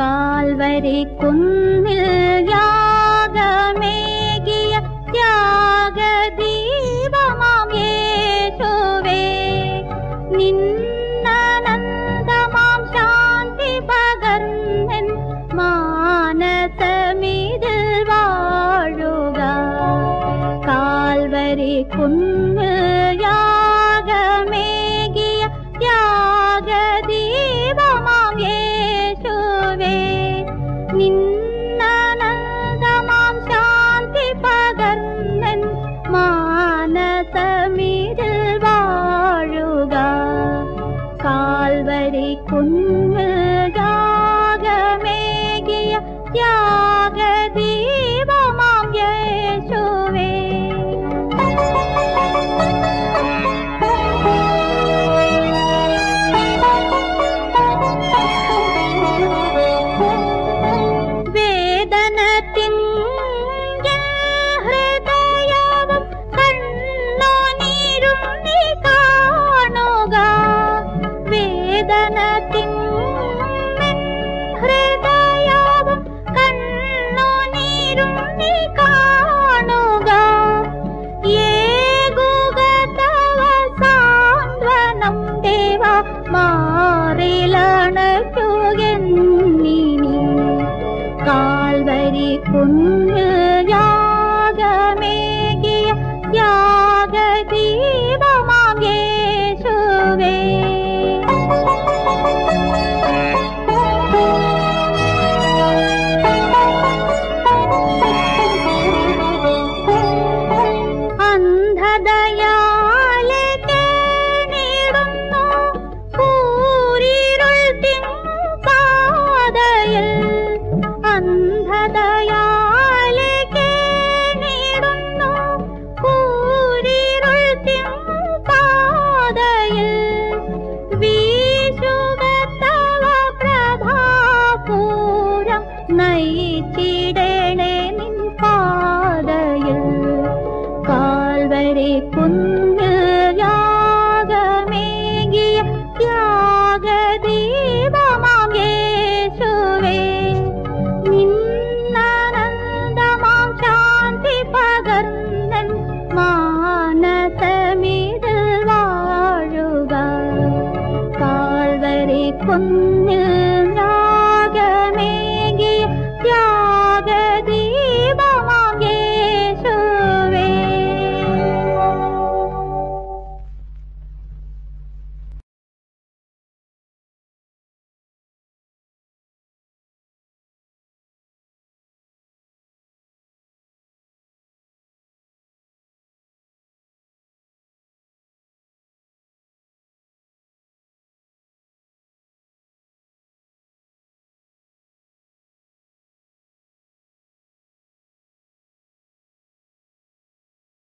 Calvary குன்னில் யாகமேகிய தியாக தீபமாம் ஏசுவே. நின்னனந்தமாம் சாந்தி பகர்ந்தன் மானசமிது வாழுக. Calvary குன்னில் Calvary யா வைத்திடனே நின் பாதையில். கால்வரி புன்னில் யாகமேகிய யாக தீபமாம் ஏசுவே நின்னனந்தமாம் சாந்தி பகர்ந்தன் மானசமிதில் வாழுக. கால்வரி புன்னில்